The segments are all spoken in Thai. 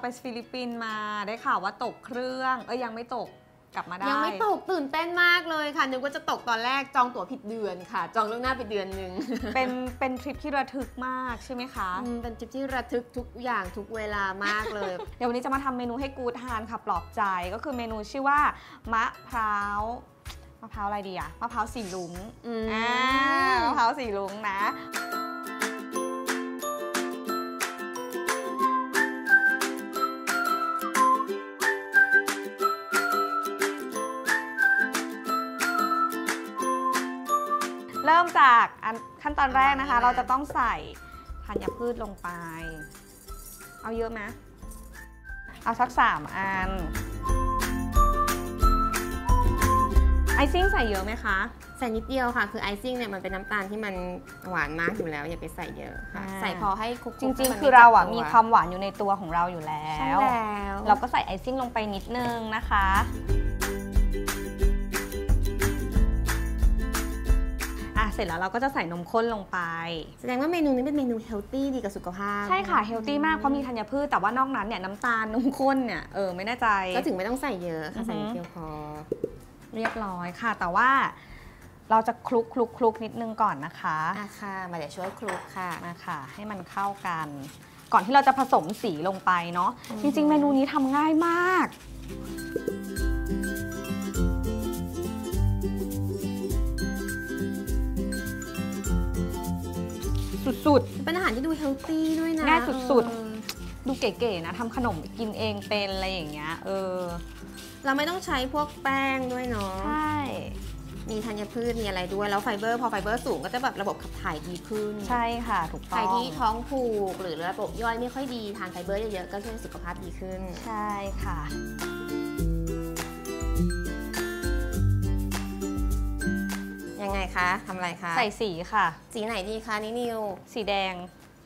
เป็นยังไงคะไปฟิลิปปินส์มาได้ข่าวว่าตกเครื่องเอ้ยยังไม่ตกกลับมาได้ยังไม่ตกตื่นเต้นมากเลยค่ะนึกว่าจะตกตอนแรกจองตั๋วผิดเดือนค่ะ จองล่วงหน้าไปเดือนหนึ่งเป็นเป็นทริปที่ระทึกมากใช่ไหมคะอืมเป็นทริปที่ระทึกทุกอย่างทุกเวลามากเลย เดี๋ยววันนี้จะมาทำเมนูให้กูทานค่ะปลอบใจก็คือเมนูชื่อว่ามะพร้าวมะพร้าวอะไรดีอะมะพร้าวสีลุงอืมอ่ามะพร้าวสีลุงนะ เริ่มจากอันขั้นตอนแรกนะคะ เราจะต้องใส่ธัญพืชลงไป เอาเยอะไหมเอาสักสามอัน ไอซิ่งใส่เยอะไหมคะ ใส่นิดเดียวค่ะ คือไอซิ่งเนี่ยมันเป็นน้ำตาลที่มันหวานมากอยู่แล้ว อย่าไปใส่เยอะค่ะอ่าใส่พอให้คลุกๆจริงให้มันๆคือเราอะจับมีตัวความหวานอยู่ในตัวของเราอยู่แล้ใช่วแล้ว เราก็ใส่ไอซิ่งลงไปนิดนึงนะคะ เสร็จแล้วเราก็จะใส่นมข้นลงไป แสดงว่าเมนูนี้เป็นเมนูเฮลตี้ดีกับสุขภาพ ใช่ค่ะเฮลตี้มากเพราะมีธัญพืชแต่ว่านอกนั้นเนี่ยน้ำตาลนมข้นเนี่ยเออไม่แน่ใจ ก็ถึงไม่ต้องใส่เยอะอืค่ะอฮึใส่นิดเดียวพอเรียบร้อยค่ะ แต่ว่าเราจะคลุกคลุกคลุกนิดนึงก่อนนะคะอะค่ะมาเดี๋ยวช่วยคลุกค่ะมาค่ะ ให้มันเข้ากัน ก่อนที่เราจะผสมสีลงไปเนาะอืมจริง ๆ เมนูนี้ทำง่ายมาก สุดเป็นอาหารที่ดูเฮลตี้ด้วยนะง่ายสุดๆเออๆ ดูเก๋ๆนะทำขนมกินเองเป็นอะไรอย่างเงี้ยเออเราไม่ต้องใช้พวกแป้งด้วยเนาะ ใช่มีธัญพืช มีอะไรด้วย แล้วไฟเบอร์ พอไฟเบอร์สูงก็จะแบบระบบขับถ่ายดีขึ้นใช่ค่ะถูกใคต้รองที่ท้องผูกหรือระบบย่อยไม่ค่อยดีทานไฟเบอร์เยอะๆ ก็ช่วยสุขภาพดีขึ้น ใช่ค่ะ คะทำอะไรคะใส่สีค่ะ สีไหนดีคะนินิว สีแดง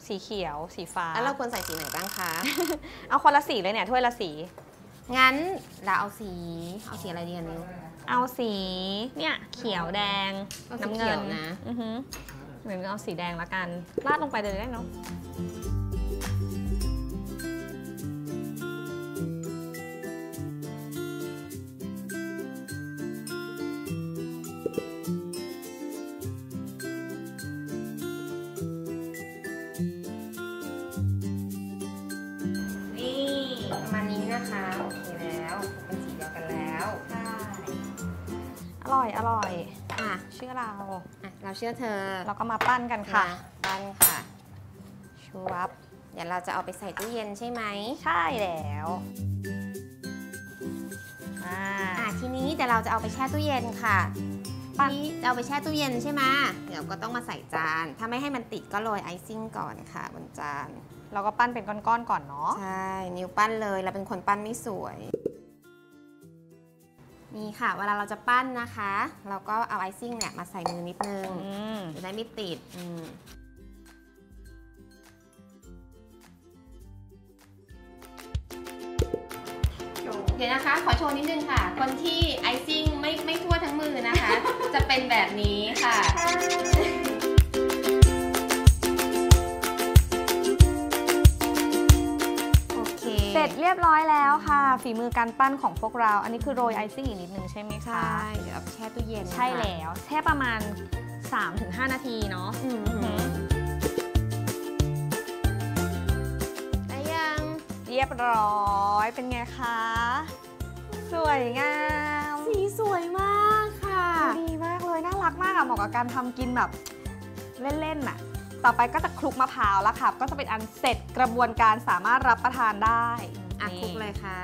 สีเขียว สีฟ้า แล้วเราควรใส่สีไหนบ้างคะ เอาคนละสีเลยเนี่ยถ้วยละสี งั้นเราเอาสี เอาสีอะไรดีกันนิว เอาสี เนี่ยเขียวแดงเอาสีน้ำเขีเงิยนวนะ อือหือเหมือนเอาสีแดงละกัน ราดลงไปเลยได้เนาะ ชื่อเราอะเราเชื่อเธอเราก็มาปั้นกันค่ะ มาปั้นค่ะชูวับเดี๋ยวเราจะเอาไปใส่ตู้เย็นใช่ไหมใช่แล้วอ่าอะทีนี้เดี๋ยวเราจะเอาไปแช่ตู้เย็นค่ะปั้นนี่จะเอาไปแช่ตู้เย็นใช่ไหมเดี๋ยวก็ต้องมาใส่จานถ้าไม่ให้มันติดก็โรยไอซิ่งก่อนค่ะบนจานเราก็ปั้นเป็นก้อนๆก่อนเนาะใช่ นิ้วปั้นเลยเราเป็นคนปั้นไม่สวย นี่ค่ะ เวลาเราจะปั้นนะคะ เราก็เอาไอซิ่งเนี่ยมาใส่มือนิดนึงอืมจะได้ไม่ติดอืมเดี๋ยวนะคะ ขอโชว์นิดนึงค่ะ คนที่ไอซิ่งไม่ไม่ทั่วทั้งมือนะคะ จะเป็นแบบนี้ค่ะ เสร็จเรียบร้อยแล้วค่ะ ฝีมือการปั้นของพวกเรา อันนี้คือโรยไอซิ่งอีกนิดนึงใช่ไหมคะ ใช่เดี๋ยวเอาไปแช่ตู้เย็นนะคะใช่แล้วแช่ประมาณ 3-5 นาทีเนาะอืมอืมได้ยัง เรียบร้อยเป็นไงคะ สวยงาม สีสวยมากค่ะ ดีมากเลยน่ารักมากอะเหมาะกับการทำกินแบบเล่นๆน่ะต่อไปก็จะคลุกมะพร้าวแล้วค่ะ ก็จะเป็นอันเสร็จกระบวนการสามารถรับประทานได้ อะนี่คลุกเลยค่ะ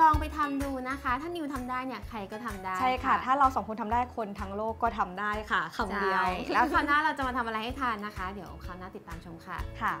ลองไปทำดูนะคะ ถ้านิวทำได้เนี่ยใครก็ทำได้ ใช่ค่ะ ถ้าเราสองคนทำได้คนทั้งโลกก็ทำได้ค่ะคำเดียวใช่แล้วคราวหน้าเราจะมาทำอะไรให้ทานนะคะ เดี๋ยวคราวหน้าติดตามชมค่ะ ค่ะ